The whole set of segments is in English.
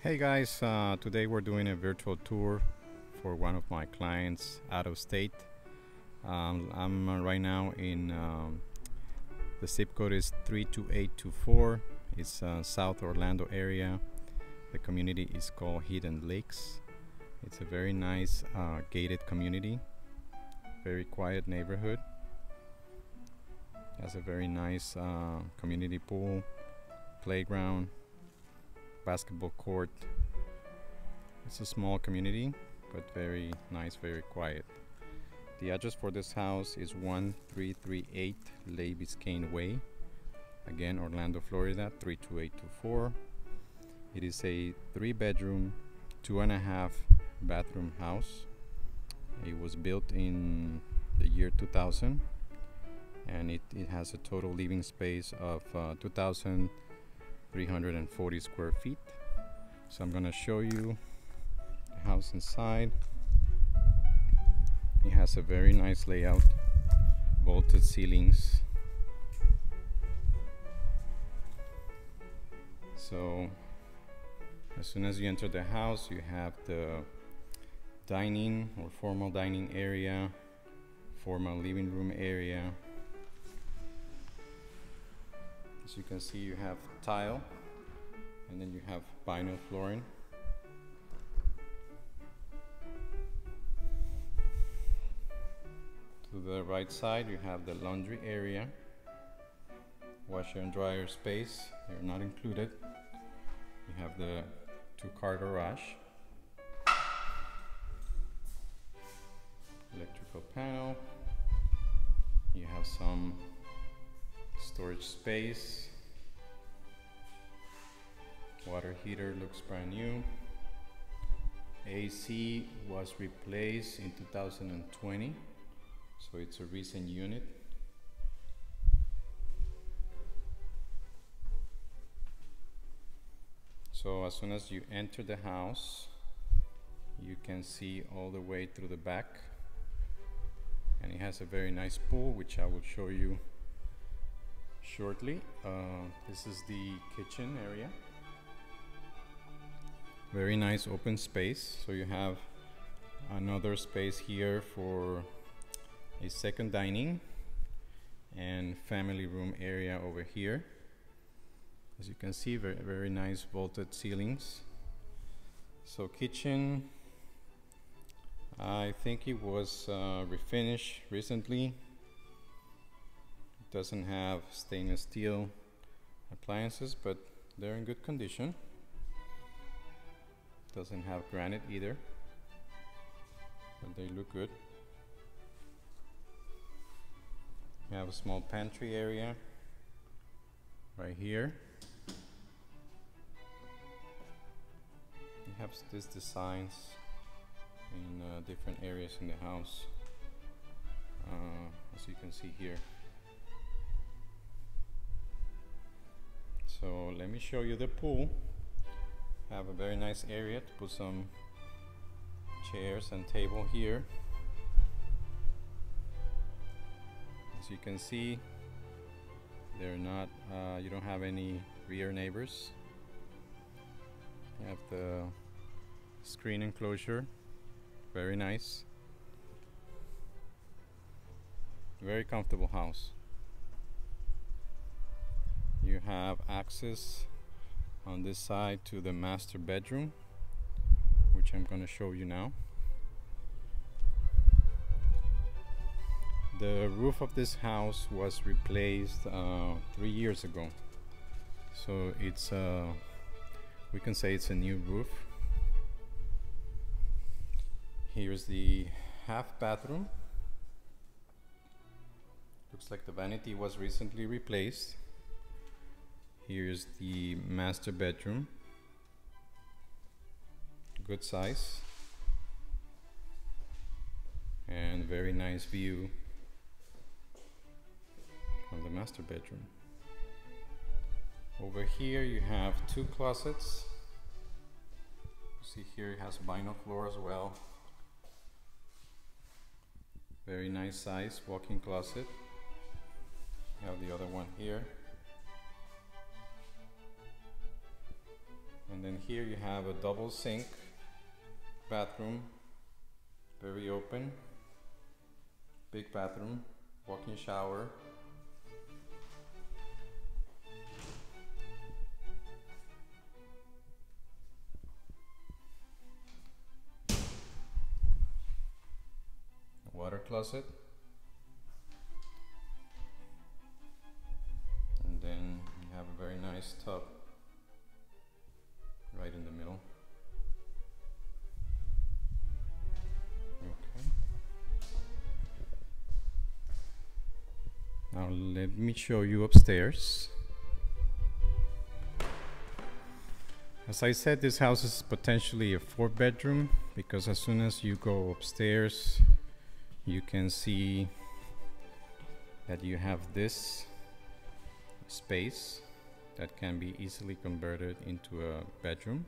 Hey guys, uh, today we're doing a virtual tour for one of my clients out of state. Um, I'm uh, right now in um, the zip code is 32824. It's uh, South Orlando area. The community is called Hidden Lakes. It's a very nice uh, gated community, very quiet neighborhood. Has a very nice uh, community pool, playground, basketball court. It's a small community, but very nice, very quiet. The address for this house is 1338 Lake Biscayne Way. Again, Orlando, Florida, 32824. It is a three bedroom, two and a half bathroom house. It was built in the year 2000 and it, it has a total living space of uh, 2,340 square feet. So I'm gonna show you the house inside. It has a very nice layout, vaulted ceilings. So as soon as you enter the house, you have the dining or formal dining area, formal living room area. As you can see, you have tile and then you have vinyl flooring. To the right side, you have the laundry area, washer and dryer space, they're not included. You have the two car garage, electrical panel, you have some storage space, water heater looks brand new. AC was replaced in 2020 so it's a recent unit. So as soon as you enter the house you can see all the way through the back. And it has a very nice pool which I will show you shortly. Uh, this is the kitchen area. Very nice open space. So you have another space here for a second dining and family room area over here. As you can see very very nice vaulted ceilings. So kitchen I think it was uh, refinished recently doesn't have stainless steel appliances but they're in good condition doesn't have granite either but they look good We have a small pantry area right here. We have these designs in uh, different areas in the house, uh, as you can see here. So let me show you the pool. Have a very nice area to put some chairs and table here. As you can see, they're not, uh, you don't have any rear neighbors. You have the screen enclosure, very nice. Very comfortable house. You have access on this side to the master bedroom, which I'm going to show you now. The roof of this house was replaced uh, three years ago. So it's, uh, we can say it's a new roof. Here's the half bathroom. Looks like the vanity was recently replaced. Here's the master bedroom. Good size. And very nice view of the master bedroom. Over here you have two closets. You see here it has vinyl floor as well. Very nice size walk-in closet. You have the other one here. And then here you have a double sink bathroom, very open, big bathroom, walk-in shower. Water closet. And then you have a very nice tub right in the middle. Okay. Now let me show you upstairs. As I said, this house is potentially a four bedroom because as soon as you go upstairs, you can see that you have this space that can be easily converted into a bedroom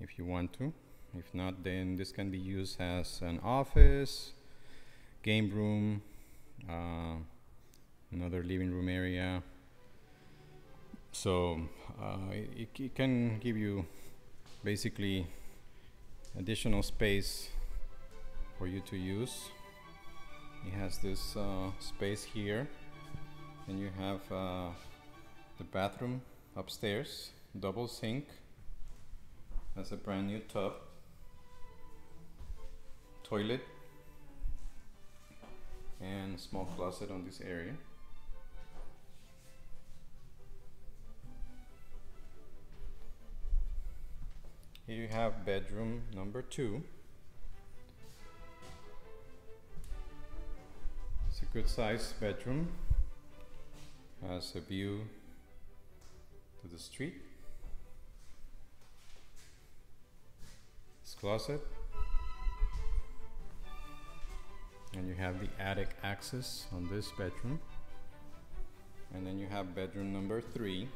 if you want to. If not, then this can be used as an office, game room, uh, another living room area. So uh, it, it can give you basically additional space for you to use. It has this uh, space here, and you have uh, the bathroom upstairs, double sink, has a brand new tub, toilet, and small closet on this area. Here you have bedroom number two. It's a good sized bedroom. Has a view to the street. This closet. And you have the attic access on this bedroom. And then you have bedroom number three,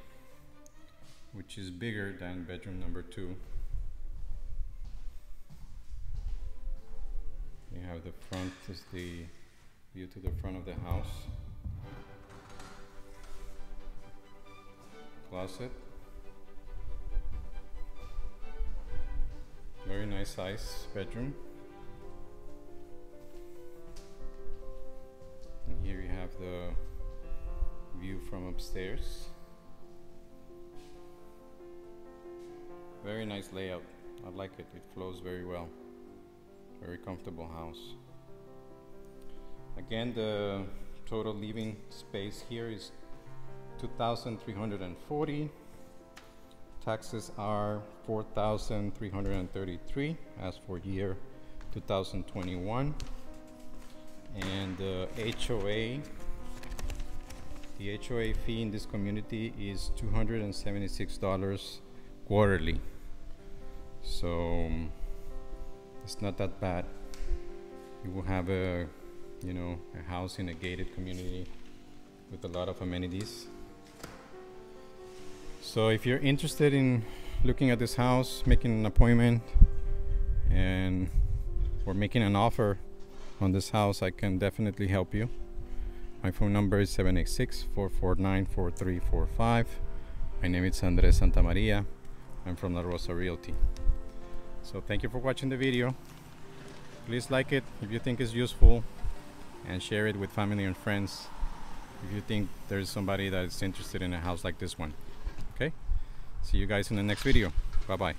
which is bigger than bedroom number two. You have the front is the view to the front of the house. Closet. Very nice size bedroom. And here you have the view from upstairs. Very nice layout. I like it. It flows very well. Very comfortable house. Again, the total living space here is 2,340. Taxes are 4,333 as for year 2021. And the HOA, the HOA fee in this community is $276 quarterly. So um, it's not that bad. You will have a, you know, a house in a gated community with a lot of amenities. So if you're interested in looking at this house, making an appointment, and or making an offer on this house, I can definitely help you. My phone number is 786-449-4345. My name is Andres Santa Maria. I'm from La Rosa Realty. So thank you for watching the video. Please like it if you think it's useful and share it with family and friends if you think there's somebody that is interested in a house like this one. See you guys in the next video. Bye bye.